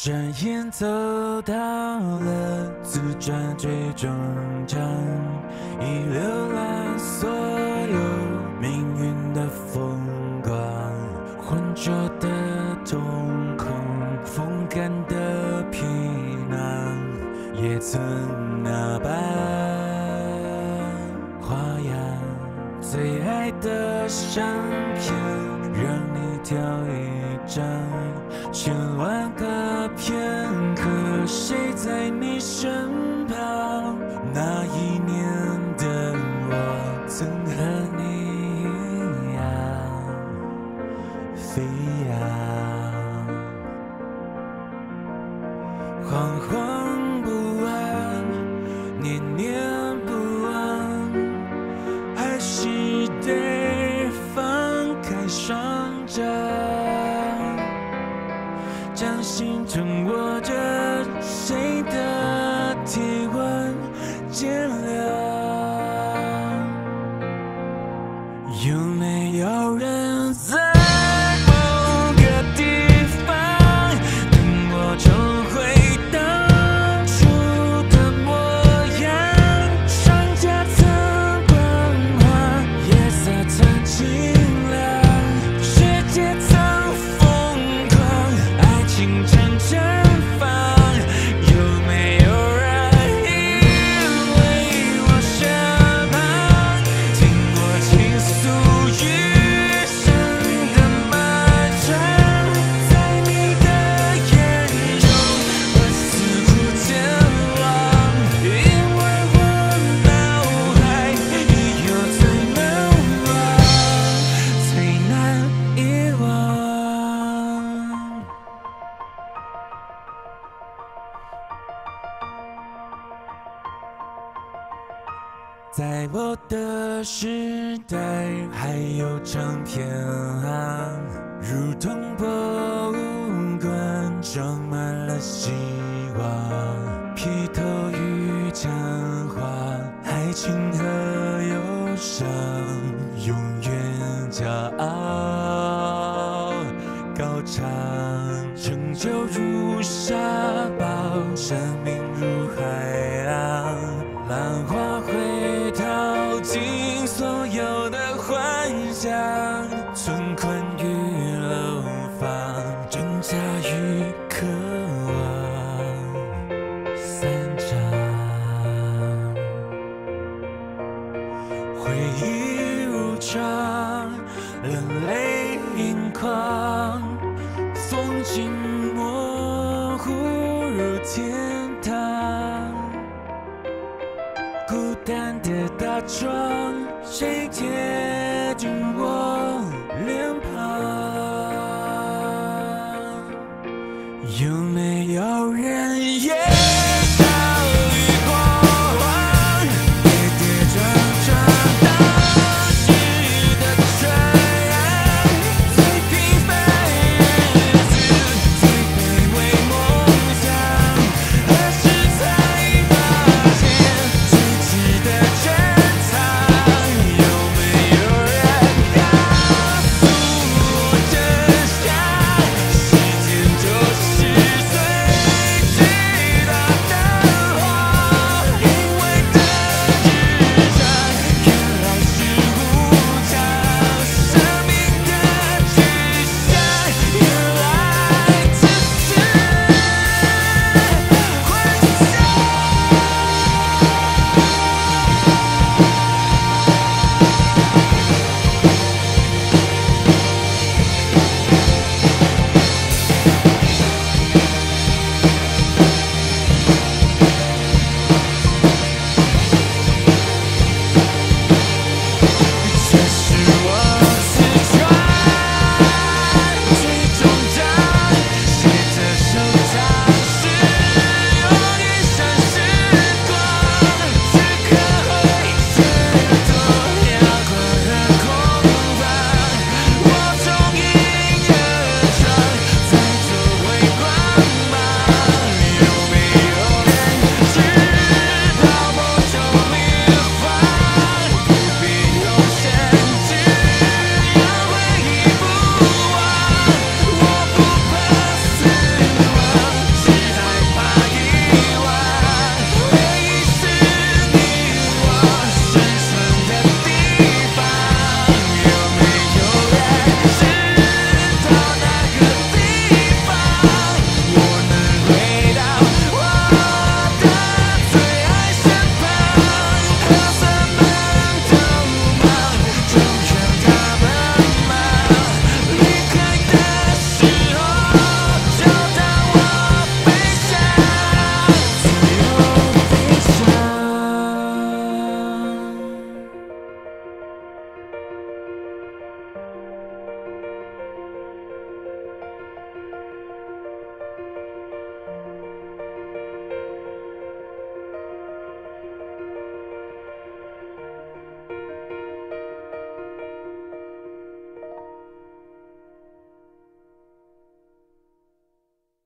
转眼走到了自传最终章，已浏览所有命运的风光，浑浊的瞳孔，风干的皮囊，也曾那般花样。最爱的相片，让你挑一张，千万个片刻，谁在你身旁？那一年的我，曾和你一样飞扬，惶惶不安，念念不忘。还是得掌握着谁的体温渐凉？在我的时代，还有唱片行，如同博物馆，装满了希望。披头与讲话，爱情和忧伤，永远骄傲高唱。成就如沙堡，尽所有的幻想，存款与楼房，挣扎与渴望，散场。